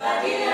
Adiós.